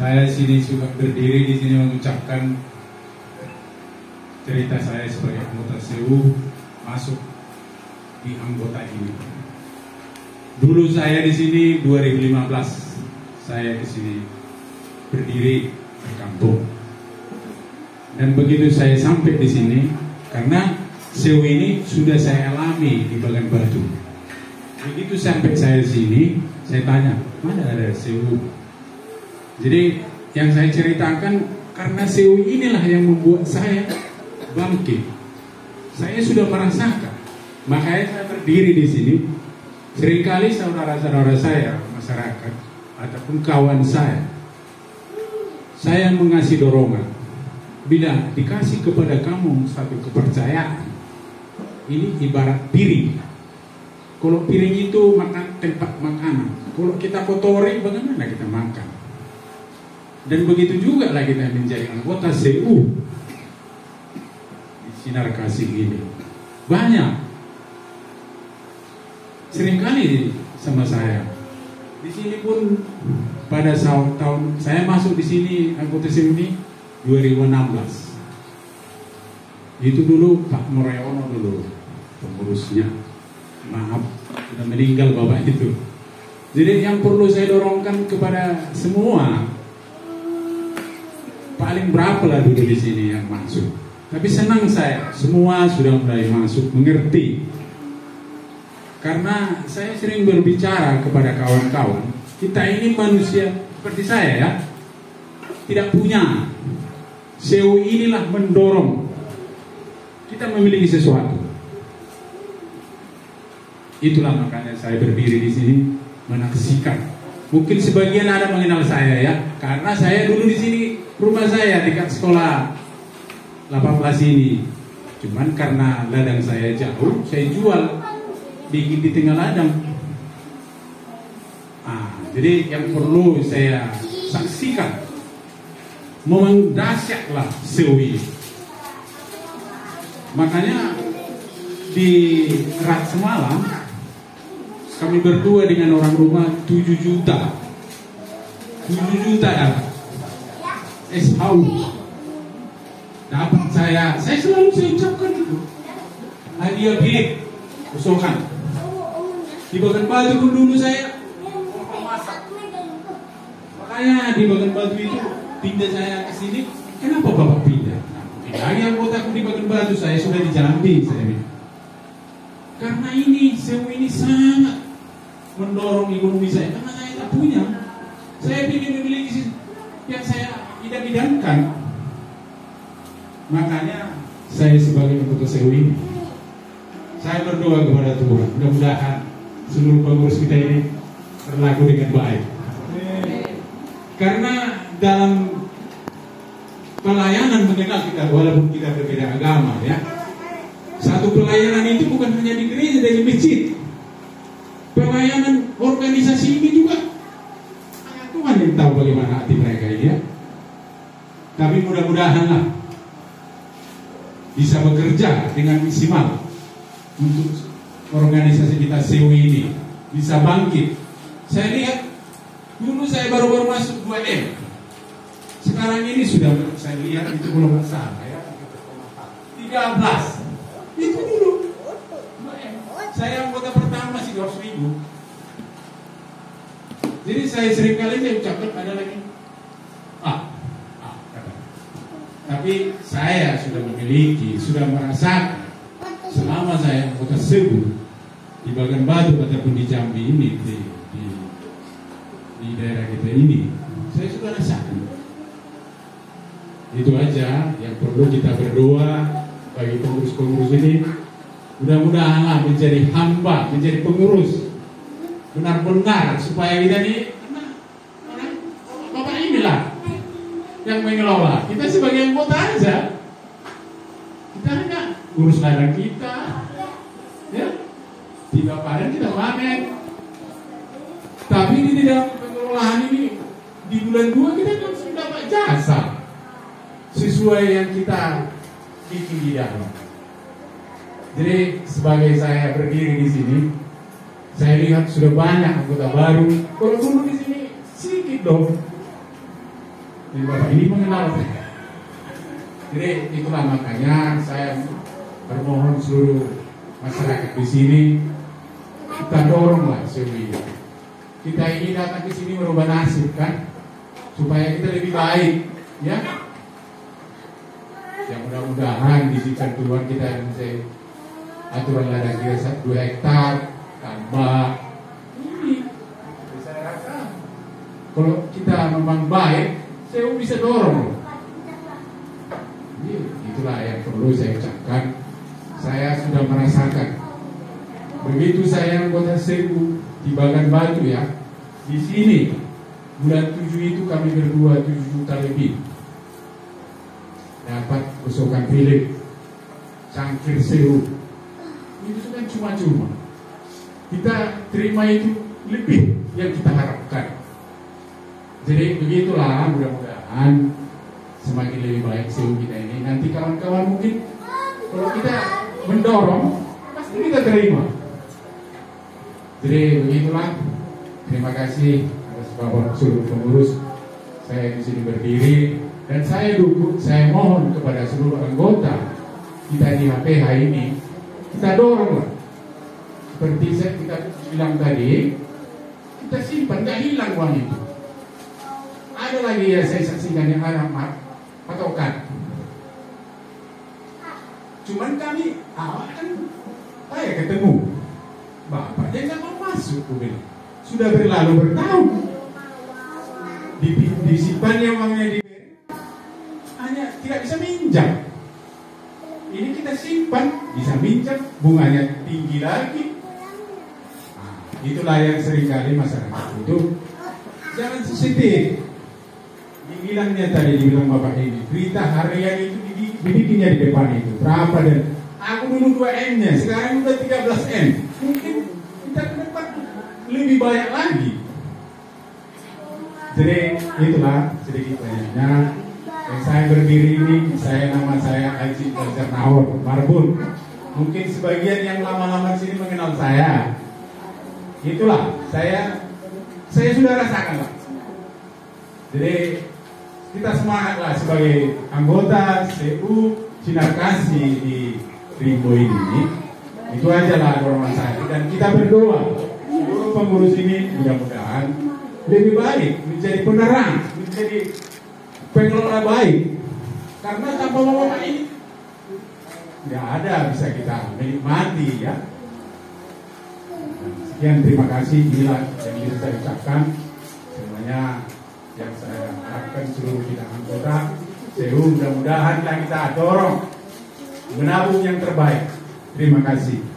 Saya sini suka berdiri di sini mengucapkan cerita saya sebagai anggota SEU masuk di anggota ini. Dulu saya di sini 2015 saya di sini berdiri di kampung. Dan begitu saya sampai di sini karena SEU ini sudah saya alami di Bagan Batu. Begitu sampai saya di sini, saya tanya, mana ada SEU jadi yang saya ceritakan karena SEU inilah yang membuat saya bangkit. Saya sudah merasakan, makanya saya berdiri di sini. Seringkali saudara-saudara saya, masyarakat, ataupun kawan saya, saya mengasih dorongan. Bila dikasih kepada kamu satu kepercayaan, ini ibarat piring. Kalau piring itu makan tempat makanan, kalau kita kotori, bagaimana kita makan? Dan begitu juga lah kita menjadi anggota CU di Sinar Kasih ini. Banyak. Seringkali sama saya. Di sini pun pada tahun, tahun saya masuk di sini anggota CU ini 2016. Itu dulu Pak Moriono dulu pengurusnya. Maaf, sudah meninggal bapak itu. Jadi yang perlu saya dorongkan kepada semua paling berapa lah dulu di sini yang masuk. Tapi senang saya, semua sudah mulai masuk, mengerti. Karena saya sering berbicara kepada kawan-kawan, kita ini manusia seperti saya ya, tidak punya. SEO inilah mendorong kita memiliki sesuatu. Itulah makanya saya berdiri di sini menaksikan. Mungkin sebagian ada mengenal saya ya, karena saya dulu di sini rumah saya dekat sekolah 18 ini. Cuman karena ladang saya jauh, saya jual bikin di tengah ladang. Ah, jadi yang perlu saya saksikan momen dahsyatlah Sewi. Makanya di rat semalam kami berdua dengan orang rumah 7 juta 7 juta ya SHU dapat saya. Saya selalu saya ucapkan itu. Hadiah bilik usulkan di bagian batu pun dulu saya. Makanya di bagian batu itu pindah saya ke sini. Kenapa bapak pindah? Nah, lagi anggota di bagian batu saya sudah di Jambi saya bilang. Karena ini sewu ini sangat mendorong ekonomi saya. Karena saya tak punya. Saya ingin memiliki yang saya idam-idamkan makanya saya sebagai anggota sewu ini saya berdoa kepada Tuhan. Mudah-mudahan seluruh pengurus kita ini berlaku dengan baik. Karena dalam pelayanan mengenal kita walaupun kita berbeda agama ya. Satu pelayanan itu bukan hanya di gereja dan di masjid. Pelayanan organisasi ini juga. Tuhan yang tahu bagaimana hati mereka tapi mudah-mudahan lah bisa bekerja dengan maksimal untuk organisasi kita SEWI ini. Bisa bangkit. Saya lihat dulu saya baru-baru masuk 2M sekarang ini sudah saya lihat itu belum salah ya. 13 itu dulu. 2M saya anggota pertama masih 200 ribu. Jadi saya sering kali saya ucapkan ada lagi ah, ah kata. Tapi saya sudah memiliki sudah merasakan selama saya anggota sebu di bagian batu ataupun di Jambi ini di, di, di daerah kita ini saya sudah rasakan. Itu aja yang perlu kita berdoa bagi pengurus-pengurus ini. Mudah-mudahan menjadi hamba menjadi pengurus. Benar-benar supaya kita ini orang bapak inilah yang mengelola. Kita sebagai anggota aja. Kita hanya urus ladang kita. Ya? Tiga panen kita panen. Tapi di dalam pengelolaan ini. Di bulan dua kita langsung dapat jasa. Sesuai yang kita bikin di dalam. Jadi sebagai saya berdiri di sini saya lihat sudah banyak anggota baru. Kalau dulu di sini sedikit dong Jadi Bapak ini mengenal saya. Jadi itulah makanya saya bermohon seluruh masyarakat di sini kita doronglah Sewi. Kita ini datang ke sini merubah nasib kan, supaya kita lebih baik, ya. Yang mudah-mudahan di sisi Tuhan kita bisa aturan ladang kira satu hektar tambah ini kalau kita memang baik saya bisa dorong. Ini itulah yang perlu saya ucapkan. Saya sudah merasakan. Begitu saya anggota seribu di Bagan Batu ya di sini bulan tujuh itu kami berdua tujuh juta lebih. Dapat usulkan Philip cangkir sewu itu kan cuma-cuma. Kita terima itu lebih yang kita harapkan. Jadi begitulah mudah-mudahan semakin lebih baik sewa kita ini. Nanti kawan-kawan mungkin kalau kita mendorong pasti kita terima. Jadi begitulah. Terima kasih atas bapak seluruh pengurus saya di sini berdiri dan saya dukung, saya mohon kepada seluruh anggota kita di HPH ini kita dorong lah. Seperti saya kita bilang tadi, kita simpan, nggak hilang uang itu. Ada lagi yang saya saksikan yang ada mat, patokan. Cuman kami awal kan saya ketemu. Bapaknya nggak mau masuk, bilang. Sudah berlalu bertahun. Di, disimpannya uangnya di hanya tidak bisa minjam. Ini kita simpan bisa minjam. Bunganya tinggi lagi. Nah, itulah yang sering kali masyarakat itu jangan sensitif dibilangnya tadi dibilang bapak ini berita harian itu dibikinnya di depan itu berapa dan aku dulu 2 M nya sekarang udah 13 M mungkin kita ke depan lebih banyak lagi jadi itulah sedikit banyaknya yang saya berdiri ini, saya nama saya Haji Nahor Marbun. Mungkin sebagian yang lama-lama sini mengenal saya. Itulah, saya saya sudah rasakan lah. Jadi kita semangatlah sebagai anggota CU Sinar Kasih di Rimbo ini. Itu aja lah dorongan saya. Dan kita berdoa seluruh pengurus ini mudah-mudahan lebih baik menjadi penerang, menjadi pengelola baik karena tanpa bapak ini tidak ada bisa kita menikmati ya sekian terima kasih inilah yang bisa saya ucapkan semuanya yang saya harapkan seluruh kita anggota sehu mudah-mudahan kita dorong menabung yang terbaik. Terima kasih